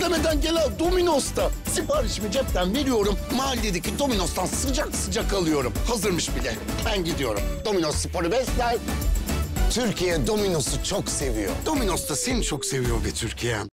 Beklemeden gel Domino's'ta. Siparişimi cepten veriyorum. Mahalledeki Domino's'tan sıcak sıcak alıyorum. Hazırmış bile. Ben gidiyorum. Domino's sporu besler. Türkiye Domino's'u çok seviyor. Domino's da seni çok seviyor be Türkiye.